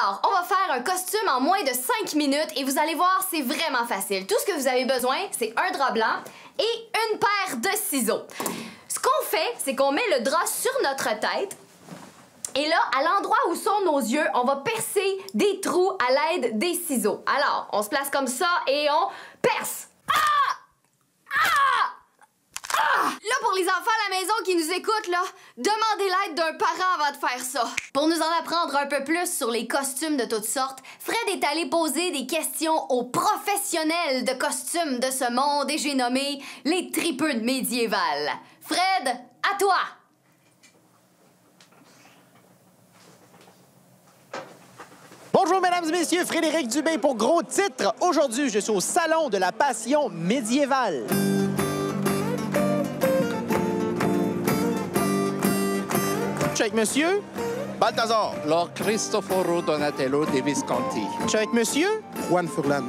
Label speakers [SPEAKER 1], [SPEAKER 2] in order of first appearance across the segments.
[SPEAKER 1] Alors, on va faire un costume en moins de 5 minutes et vous allez voir, c'est vraiment facile. Tout ce que vous avez besoin, c'est un drap blanc et une paire de ciseaux. Ce qu'on fait, c'est qu'on met le drap sur notre tête et là, à l'endroit où sont nos yeux, on va percer des trous à l'aide des ciseaux. Alors, on se place comme ça et on perce. Ah! Ah! Ah! Là, pour les enfants à la maison qui nous écoutent, là, demandez l'aide d'un parent avant de faire ça. Pour nous en apprendre un peu plus sur les costumes de toutes sortes, Fred est allé poser des questions aux professionnels de costumes de ce monde et j'ai nommé les tripeux de médiéval. Fred, à toi!
[SPEAKER 2] Bonjour, mesdames et messieurs, Frédéric Dubé pour Gros Titre. Aujourd'hui, je suis au Salon de la Passion médiévale. Suis avec monsieur?
[SPEAKER 3] Balthazar.
[SPEAKER 4] Lord Cristoforo Donatello de Visconti.
[SPEAKER 2] Je suis avec monsieur?
[SPEAKER 3] Juan Furlan.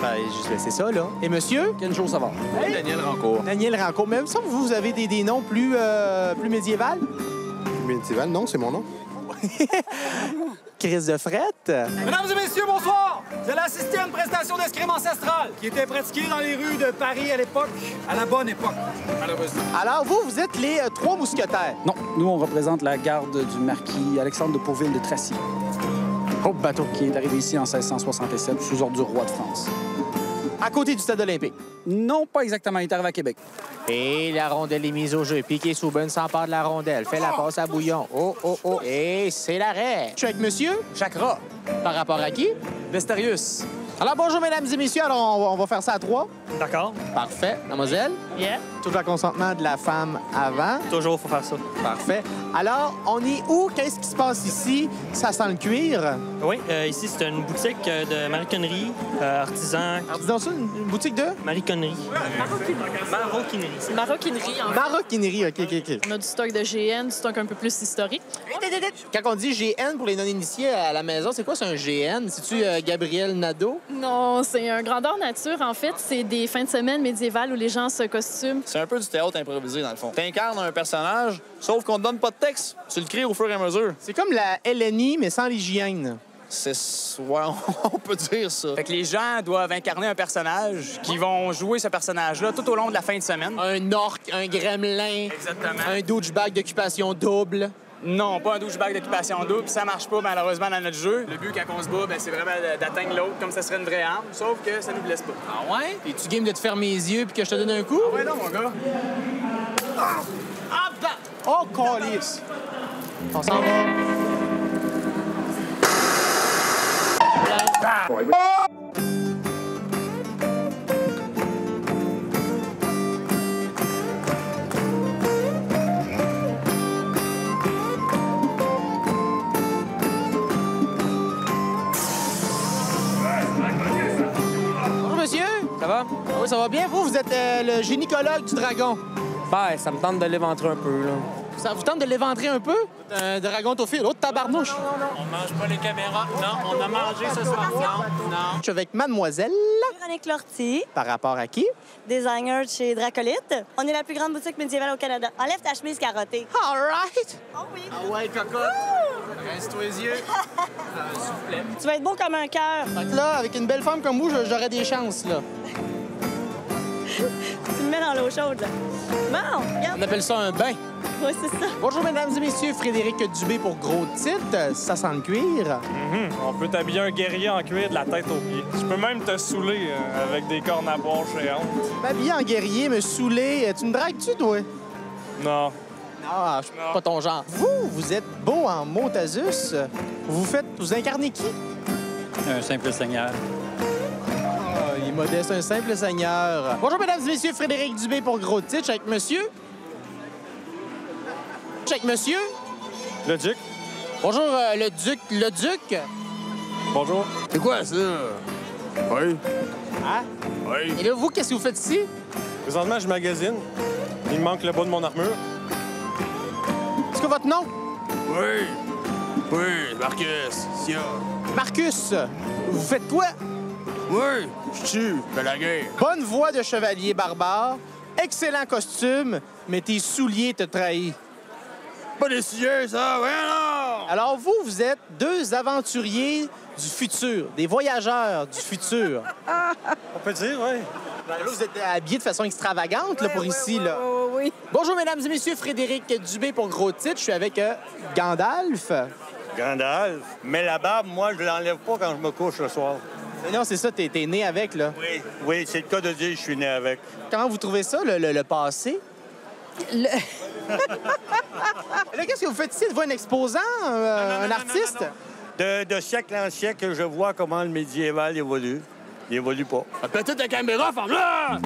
[SPEAKER 2] Ben, je laisser ça, là. Et monsieur?
[SPEAKER 4] Quel jour ça va?
[SPEAKER 3] Daniel Rancourt.
[SPEAKER 2] Daniel Rancourt. Même ça, vous, vous avez des, des noms plus, euh, plus médiévales?
[SPEAKER 3] Médiéval, non, c'est mon nom.
[SPEAKER 2] Chris de Frette.
[SPEAKER 5] Mesdames et messieurs, bonsoir! Vous allez assister à une prestation d'escrime ancestrale qui était pratiquée dans les rues de Paris à l'époque, à la bonne époque, malheureusement.
[SPEAKER 2] Alors, vous, vous êtes les euh, trois mousquetaires.
[SPEAKER 6] Non, nous, on représente la garde du marquis Alexandre de Pourville de Tracy,
[SPEAKER 2] Oh, bateau.
[SPEAKER 6] qui est arrivé ici en 1667 sous ordre du roi de France.
[SPEAKER 2] À côté du stade olympique.
[SPEAKER 6] Non, pas exactement, il est arrivé à Québec.
[SPEAKER 7] Et la rondelle est mise au jeu. Piqué sous bonne s'empare de la rondelle. Fait la passe à bouillon. Oh, oh, oh. Et c'est l'arrêt.
[SPEAKER 2] Je suis avec monsieur.
[SPEAKER 7] Chakra. Par rapport à qui?
[SPEAKER 6] Vestarius.
[SPEAKER 2] Alors, bonjour, mesdames et messieurs. Alors, on va, on va faire ça à trois.
[SPEAKER 5] D'accord.
[SPEAKER 7] Parfait. Mademoiselle?
[SPEAKER 5] Yeah.
[SPEAKER 2] Toujours le consentement de la femme avant.
[SPEAKER 5] Toujours, faut faire ça.
[SPEAKER 2] Parfait. Alors, on est où? Qu'est-ce qui se passe ici? Ça sent le cuir?
[SPEAKER 8] Oui, euh, ici, c'est une boutique euh, de maroquinerie, euh, artisan,
[SPEAKER 2] ça, une, une boutique de?
[SPEAKER 8] maroquinerie. Maroquinerie.
[SPEAKER 9] Maroquinerie, en fait.
[SPEAKER 2] Maroquinerie. OK, OK, OK.
[SPEAKER 9] On a du stock de GN, du stock un peu plus historique.
[SPEAKER 7] Quand on dit GN pour les non-initiés à la maison, c'est quoi, c'est un GN? C'est-tu euh, Gabriel Nadeau?
[SPEAKER 9] Non, c'est un grandeur nature, en fait. C'est des fins de semaine médiévales où les gens se costument.
[SPEAKER 10] C'est un peu du théâtre improvisé, dans le fond. T'incarnes un personnage, sauf qu'on te donne pas de texte. Tu le crées au fur et à mesure.
[SPEAKER 2] C'est comme la LNI, mais sans l'hygiène.
[SPEAKER 10] C'est... Ouais, on peut dire ça.
[SPEAKER 11] Fait que les gens doivent incarner un personnage qui vont jouer ce personnage-là tout au long de la fin de semaine.
[SPEAKER 7] Un orc, un gremlin,
[SPEAKER 11] Exactement.
[SPEAKER 7] un douchebag d'occupation double.
[SPEAKER 11] Non, pas un douchebag d'occupation double, ça marche pas malheureusement dans notre jeu. Le but quand on se bat, ben, c'est vraiment d'atteindre l'autre comme ça serait une vraie arme, sauf que ça nous blesse pas.
[SPEAKER 7] Ah ouais? Et tu game de te fermer les yeux puis que je te donne un coup?
[SPEAKER 11] Ouais, non, mon gars.
[SPEAKER 7] Ah, bah!
[SPEAKER 2] Oh, calice! On s'en va. Oui, ça va bien? Vous, vous êtes euh, le gynécologue du dragon.
[SPEAKER 7] Ben, ça me tente de l'éventrer un peu, là.
[SPEAKER 2] Ça vous tente de l'éventrer un peu? Un dragon au fil. Oh, tabarnouche!
[SPEAKER 8] On mange pas les caméras. Non, on a mangé ce soir. Non, non.
[SPEAKER 2] Je suis avec mademoiselle.
[SPEAKER 12] Véronique Lortie,
[SPEAKER 2] Par rapport à qui?
[SPEAKER 12] designer chez Dracolite. On est la plus grande boutique médiévale au Canada. Enlève ta chemise carottée.
[SPEAKER 2] All right!
[SPEAKER 12] Oh oui.
[SPEAKER 7] Ah ouais, cocotte! Reste-toi les yeux.
[SPEAKER 12] Tu vas être beau comme un cœur.
[SPEAKER 2] Là, avec une belle femme comme vous, j'aurais des chances, là.
[SPEAKER 12] Tu me mets dans l'eau chaude, là. Bon, regarde.
[SPEAKER 7] On appelle ça un bain.
[SPEAKER 12] Oui, c'est ça.
[SPEAKER 2] Bonjour, mesdames et messieurs. Frédéric Dubé pour Gros Titre. Ça sent le cuir.
[SPEAKER 5] On peut t'habiller un guerrier en cuir de la tête aux pieds. Tu peux même te saouler euh, avec des cornes à boire géantes.
[SPEAKER 2] M'habiller en guerrier, me saouler. Tu me dragues-tu, toi?
[SPEAKER 5] Non.
[SPEAKER 2] Ah, je suis pas ton genre. Vous, vous êtes beau en Motasus. Vous faites... Vous incarnez qui?
[SPEAKER 6] Un simple seigneur.
[SPEAKER 2] Ah, modeste, un simple seigneur. Bonjour, mesdames et messieurs. Frédéric Dubé pour Gros suis avec monsieur. Avec monsieur.
[SPEAKER 5] Le duc.
[SPEAKER 2] Bonjour, euh, le duc. Le duc.
[SPEAKER 5] Bonjour.
[SPEAKER 3] C'est quoi, ça? Oui.
[SPEAKER 2] Hein?
[SPEAKER 3] Oui.
[SPEAKER 2] Et là, vous, qu'est-ce que vous faites ici?
[SPEAKER 5] Présentement, je magasine. Il me manque le bas de mon armure.
[SPEAKER 2] Est-ce que votre nom?
[SPEAKER 3] Oui. Oui, Marcus. Sia.
[SPEAKER 2] Marcus. Vous faites quoi?
[SPEAKER 3] Oui. Je tue. Je fais la guerre.
[SPEAKER 2] Bonne voix de chevalier barbare, excellent costume, mais tes souliers te trahissent.
[SPEAKER 3] Pas des sujets, ça. Ouais, non.
[SPEAKER 2] Alors vous, vous êtes deux aventuriers du futur, des voyageurs du futur.
[SPEAKER 5] On peut dire, oui.
[SPEAKER 2] Ben là, vous êtes habillés de façon extravagante là, pour ici. là.
[SPEAKER 12] oui.
[SPEAKER 2] Bonjour, mesdames et messieurs. Frédéric Dubé pour Gros Titre. Je suis avec euh, Gandalf.
[SPEAKER 13] Gandalf. Mais la barbe, moi, je l'enlève pas quand je me couche le soir.
[SPEAKER 2] Non, c'est ça, t'es t'es né avec, là.
[SPEAKER 13] Oui. Oui, c'est le cas de dire que je suis né avec.
[SPEAKER 2] Comment vous trouvez ça, le, le- le passé?
[SPEAKER 12] Le-
[SPEAKER 2] Là, qu'est-ce que vous faites ici? Devant un exposant, euh, un artiste?
[SPEAKER 13] De, de siècle en siècle, je vois comment le médiéval évolue. Il évolue pas.
[SPEAKER 3] Petite caméra, femme-là!